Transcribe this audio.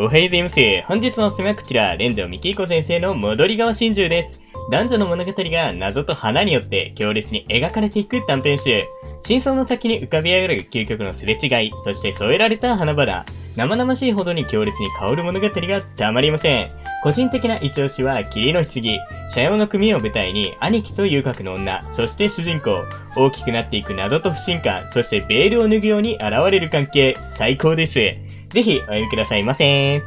おはようございます。本日のおすすめはこちら、レンジョミキイコ先生の戻り川真珠です。男女の物語が謎と花によって強烈に描かれていく短編集。真相の先に浮かび上がる究極のすれ違い、そして添えられた花々。生々しいほどに強烈に香る物語がたまりません。個人的な一押しは、霧の棺、社用の組を舞台に、兄貴と遊郭の女、そして主人公、大きくなっていく謎と不信感、そしてベールを脱ぐように現れる関係、最高です。ぜひ、お呼びくださいませ。